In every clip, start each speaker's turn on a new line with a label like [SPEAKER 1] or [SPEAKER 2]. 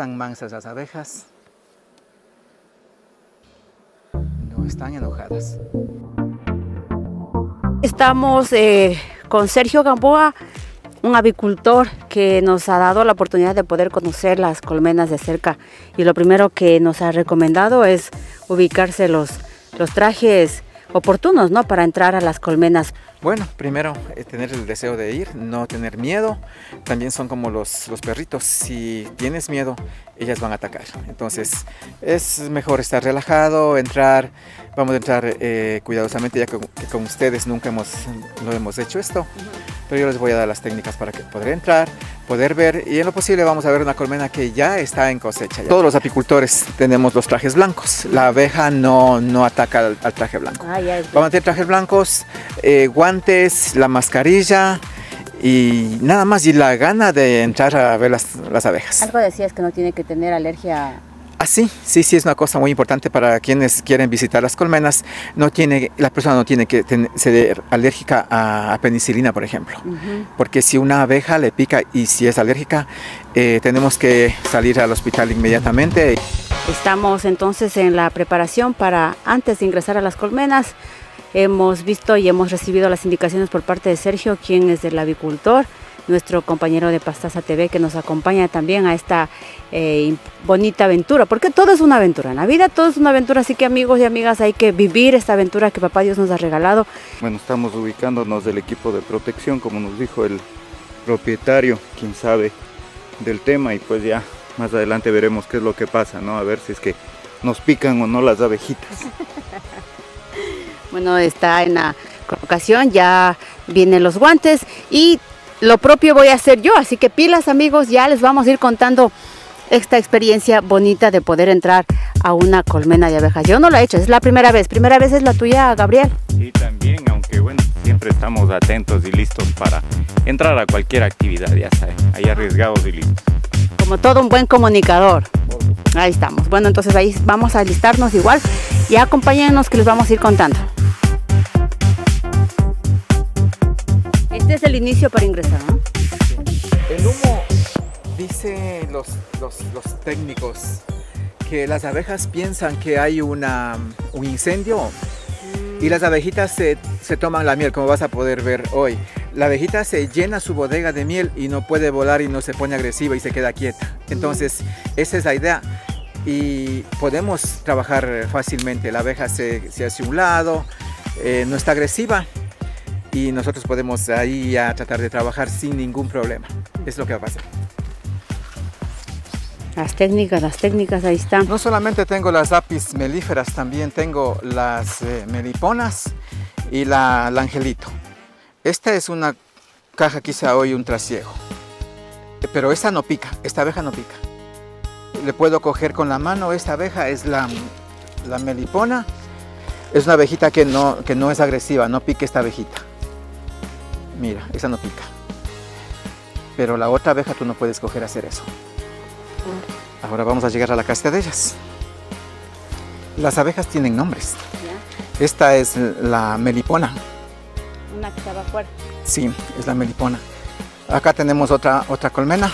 [SPEAKER 1] están mansas las abejas. No están enojadas.
[SPEAKER 2] Estamos eh, con Sergio Gamboa, un avicultor que nos ha dado la oportunidad de poder conocer las colmenas de cerca. Y lo primero que nos ha recomendado es ubicarse los, trajes oportunos ¿no? para entrar a las colmenas.
[SPEAKER 1] Bueno, primero eh, tener el deseo de ir, no tener miedo. También son como los, los perritos. Si tienes miedo, ellas van a atacar. Entonces es mejor estar relajado, entrar. Vamos a entrar eh, cuidadosamente ya que, que con ustedes nunca hemos, lo hemos hecho esto. Pero yo les voy a dar las técnicas para que poder entrar, poder ver y en lo posible vamos a ver una colmena que ya está en cosecha. Todos los apicultores tenemos los trajes blancos. La abeja no, no ataca al, al traje blanco. Vamos a tener trajes blancos, eh, guantes, la mascarilla y nada más. Y la gana de entrar a ver las, las abejas.
[SPEAKER 2] Algo decías que no tiene que tener alergia.
[SPEAKER 1] Ah, sí, sí, sí, es una cosa muy importante para quienes quieren visitar las colmenas. No tiene, la persona no tiene que ten- ser alérgica a, a penicilina, por ejemplo. Porque si una abeja le pica y si es alérgica, eh, tenemos que salir al hospital inmediatamente.
[SPEAKER 2] Estamos entonces en la preparación para antes de ingresar a las colmenas. Hemos visto y hemos recibido las indicaciones por parte de Sergio, quien es del avicultor, nuestro compañero de Pastaza TV que nos acompaña también a esta eh, bonita aventura, porque todo es una aventura, en la vida todo es una aventura, así que amigos y amigas hay que vivir esta aventura que papá Dios nos ha regalado.
[SPEAKER 3] Bueno, estamos ubicándonos del equipo de protección, como nos dijo el propietario, quien sabe del tema, y pues ya más adelante veremos qué es lo que pasa, ¿no? A ver si es que nos pican o no las abejitas.
[SPEAKER 2] Bueno, está en la colocación, ya vienen los guantes y lo propio voy a hacer yo, así que pilas amigos, ya les vamos a ir contando esta experiencia bonita de poder entrar a una colmena de abejas. Yo no lo he hecho, es la primera vez, primera vez es la tuya, Gabriel.
[SPEAKER 3] Sí, también, aunque bueno, siempre estamos atentos y listos para entrar a cualquier actividad, ya saben, ahí arriesgados y listos.
[SPEAKER 2] Como todo un buen comunicador. Ahí estamos. Bueno, entonces ahí vamos a alistarnos igual y acompáñenos que les vamos a ir contando. Este es el inicio para ingresar, ¿no?
[SPEAKER 1] El humo, dice los, los, técnicos, que las abejas piensan que hay una, un incendio y las abejitas se, se toman la miel, como vas a poder ver hoy. La abejita se llena su bodega de miel y no puede volar y no se pone agresiva y se queda quieta. Entonces, esa es la idea. Y podemos trabajar fácilmente. La abeja se, se hace un lado, eh, no está agresiva y nosotros podemos ahí ya tratar de trabajar sin ningún problema. Es lo que va a pasar.
[SPEAKER 2] Las técnicas, las técnicas, ahí están.
[SPEAKER 1] No solamente tengo las apis melíferas, también tengo las eh, meliponas y la, la angelito. Esta es una caja que hice hoy un trasiego. Pero esta no pica, esta abeja no pica. Le puedo coger con la mano, esta abeja es la, la melipona. Es una abejita que no, que no es agresiva, no pica esta abejita. Mira, esa no pica. Pero la otra abeja tú no puedes coger a hacer eso. Ahora vamos a llegar a la casita de ellas. Las abejas tienen nombres. Esta es la melipona.
[SPEAKER 2] Una que estaba afuera.
[SPEAKER 1] Sí, es la melipona. Acá tenemos otra, otra colmena.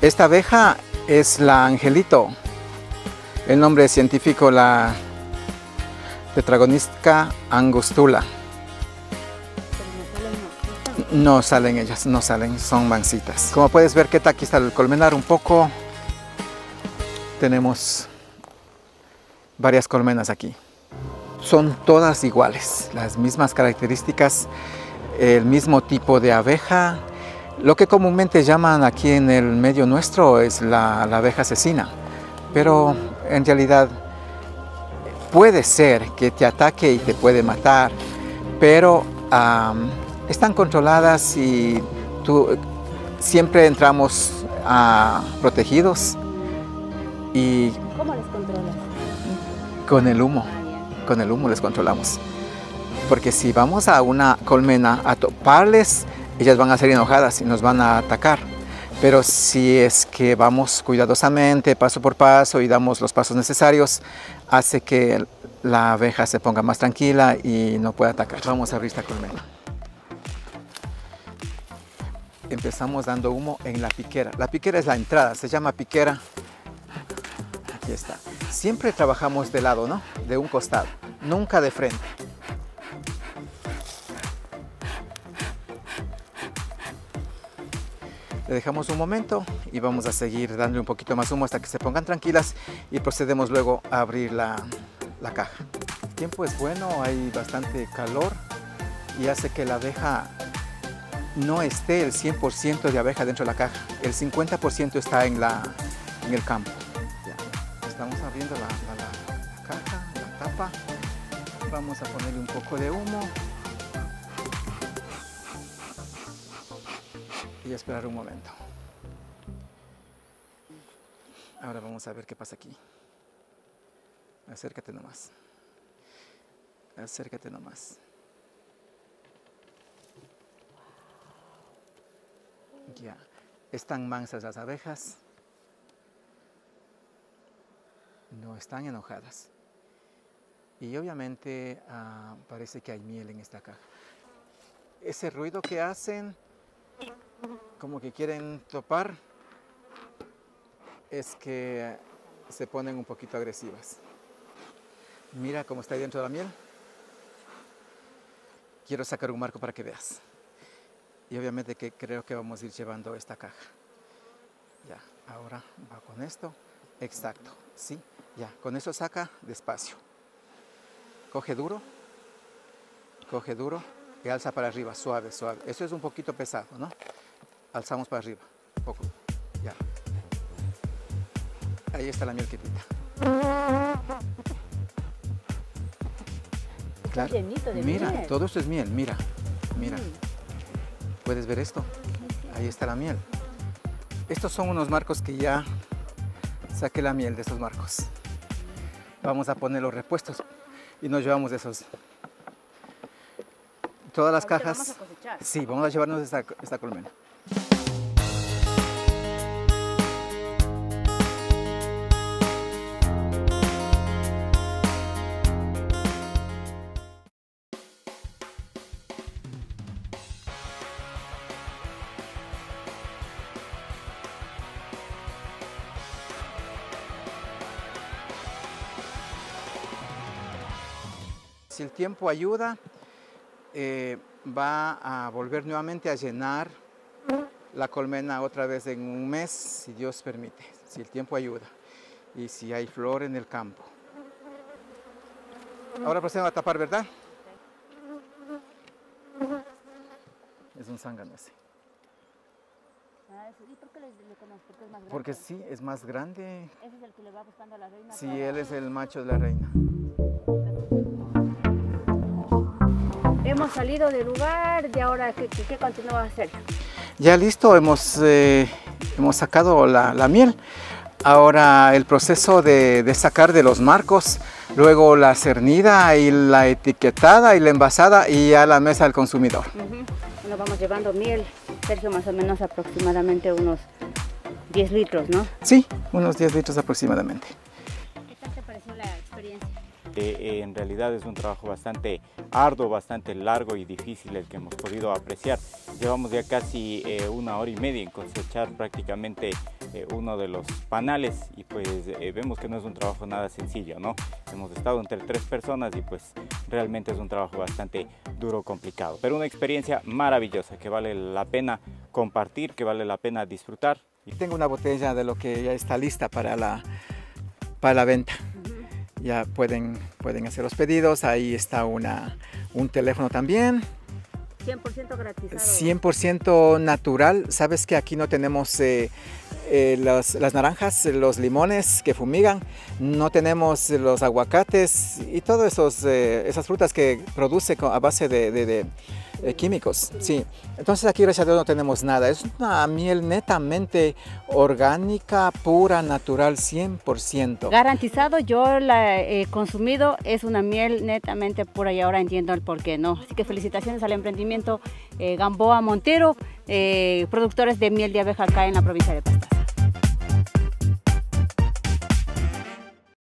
[SPEAKER 1] Esta abeja es la angelito. El nombre científico la Tetragonistica angustula. No salen ellas, no salen, son mancitas. Como puedes ver, que aquí está el colmenar un poco. Tenemos varias colmenas aquí. Son todas iguales, las mismas características, el mismo tipo de abeja. Lo que comúnmente llaman aquí en el medio nuestro es la, la abeja asesina, pero en realidad puede ser que te ataque y te puede matar, pero están controladas y tú, siempre entramos ah, protegidos y
[SPEAKER 2] ¿Cómo les controlas?
[SPEAKER 1] con el humo, con el humo les controlamos. Porque si vamos a una colmena a toparles, ellas van a ser enojadas y nos van a atacar. Pero si es que vamos cuidadosamente, paso por paso y damos los pasos necesarios, hace que la abeja se ponga más tranquila y no pueda atacar. Vamos a abrir esta colmena. Empezamos dando humo en la piquera. La piquera es la entrada, se llama piquera. Aquí está. Siempre trabajamos de lado, ¿no? De un costado, nunca de frente. Le dejamos un momento y vamos a seguir dándole un poquito más humo hasta que se pongan tranquilas y procedemos luego a abrir la, caja. El tiempo es bueno, hay bastante calor y hace que la abeja no esté el 100% de abeja dentro de la caja. El 50% está en, el campo. Estamos abriendo la- la caja, la tapa. Vamos a ponerle un poco de humo. Y esperar un momento. Ahora vamos a ver qué pasa aquí. Acércate nomás. Acércate nomás. Ya. Están mansas las abejas. No están enojadas. Y obviamente ah, parece que hay miel en esta caja. Ese ruido que hacen, como que quieren topar, es que se ponen un poquito agresivas. Mira cómo está ahí dentro de la miel. Quiero sacar un marco para que veas. Y obviamente que creo que vamos a ir llevando esta caja. Ya, ahora va con esto. Exacto, sí, ya, con eso saca despacio. Coge duro, coge duro y alza para arriba, suave, suave. Eso es un poquito pesado, ¿no? Alzamos para arriba, un poco, ya. Ahí está la miel quietita. Claro.
[SPEAKER 2] de
[SPEAKER 1] Mira,
[SPEAKER 2] miel.
[SPEAKER 1] todo esto es miel, mira, mira. ¿Puedes ver esto? Ahí está la miel. Estos son unos marcos que ya saqué la miel de estos marcos. Vamos a poner los repuestos y nos llevamos esos. Todas las cajas.
[SPEAKER 2] vamos a cosechar.
[SPEAKER 1] Sí, vamos a llevarnos esta, esta colmena. Si el tiempo ayuda, eh, va a volver nuevamente a llenar la colmena otra vez en un mes, si Dios permite, si el tiempo ayuda y si hay flor en el campo. Ahora procedemos a tapar, ¿verdad? Es un zángano ese.
[SPEAKER 2] Ah, ese- ¿Y por? Porque es más grande.
[SPEAKER 1] Porque sí, es más grande.
[SPEAKER 2] Ese es el que le va buscando a la reina.
[SPEAKER 1] Sí, él es el macho de la reina.
[SPEAKER 2] Hemos salido del lugar, de ahora, ¿qué, continúa a hacer?
[SPEAKER 1] Ya listo, hemos, eh, hemos sacado la, la miel. Ahora el proceso de, de sacar de los marcos, luego la cernida y la etiquetada y la envasada y a la mesa del consumidor.
[SPEAKER 2] Ujú. Bueno, vamos llevando miel, Sergio, más o menos aproximadamente unos 10 litros, ¿no?
[SPEAKER 1] Sí, unos 10 litros aproximadamente.
[SPEAKER 2] ¿Qué tal te pareció la experiencia?
[SPEAKER 3] Eh, en realidad es un trabajo bastante arduo, bastante largo y difícil el que hemos podido apreciar. Llevamos ya casi eh, una hora y media en cosechar prácticamente eh, uno de los panales y pues eh, vemos que no es un trabajo nada sencillo, ¿no? Hemos estado entre tres personas y pues realmente es un trabajo bastante duro, complicado, pero una experiencia maravillosa que vale la pena compartir, que vale la pena disfrutar
[SPEAKER 1] Y tengo una botella de lo que ya está lista para la, para la venta. Ya pueden, pueden hacer los pedidos, ahí está una, un teléfono también,
[SPEAKER 2] 100% garantizado.
[SPEAKER 1] 100% natural. Sabes que aquí no tenemos eh, eh, las, las naranjas, los limones que fumigan, no tenemos los aguacates y todas esos, eh, esas frutas que produce a base de, de- de, eh, químicos. Sí. Entonces aquí gracias a Dios no tenemos nada. Es una miel netamente orgánica, pura, natural, 100%.
[SPEAKER 2] Garantizado, yo la he consumido, es una miel netamente pura y ahora entiendo el por qué no. Así que felicitaciones al emprendimiento Gamboa Montero, productores de miel de abeja acá en la provincia de Pastaza.